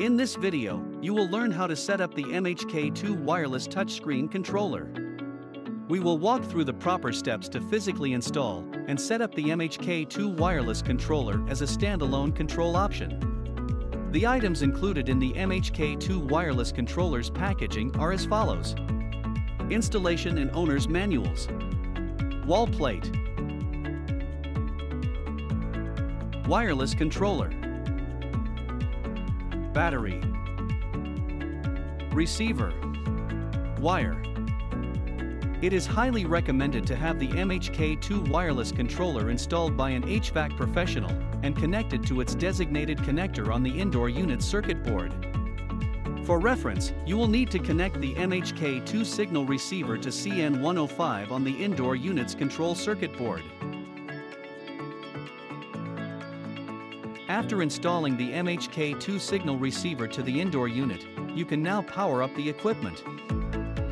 In this video, you will learn how to set up the MHK2 wireless touchscreen controller. We will walk through the proper steps to physically install and set up the MHK2 wireless controller as a standalone control option. The items included in the MHK2 wireless controller's packaging are as follows. Installation and owner's manuals. Wall plate. Wireless controller. Battery. Receiver. Wire. It is highly recommended to have the MHK2 wireless controller installed by an HVAC professional and connected to its designated connector on the indoor unit circuit board. For reference, you will need to connect the MHK2 signal receiver to CN105 on the indoor unit's control circuit board. After installing the MHK2 signal receiver to the indoor unit, you can now power up the equipment.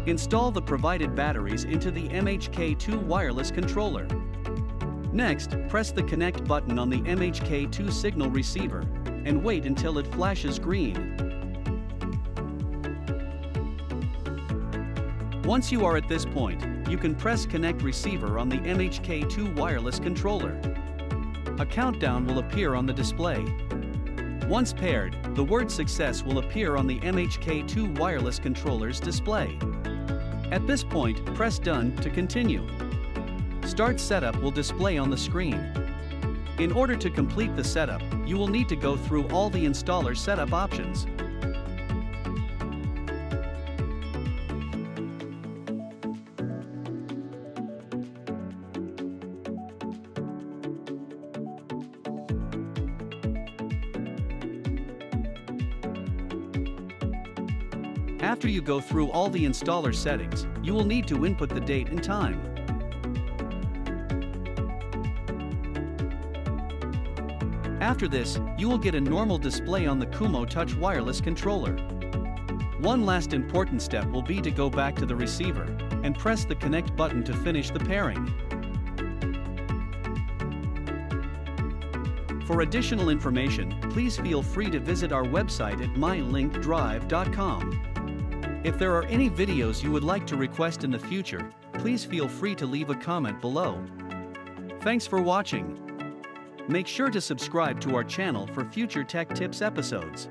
Install the provided batteries into the MHK2 wireless controller. Next, press the connect button on the MHK2 signal receiver and wait until it flashes green. Once you are at this point, you can press connect receiver on the MHK2 wireless controller a countdown will appear on the display. Once paired, the word success will appear on the MHK2 wireless controller's display. At this point, press done to continue. Start setup will display on the screen. In order to complete the setup, you will need to go through all the installer setup options. After you go through all the installer settings, you will need to input the date and time. After this, you will get a normal display on the Kumo Touch wireless controller. One last important step will be to go back to the receiver and press the connect button to finish the pairing. For additional information, please feel free to visit our website at mylinkdrive.com. If there are any videos you would like to request in the future, please feel free to leave a comment below. Thanks for watching. Make sure to subscribe to our channel for future tech tips episodes.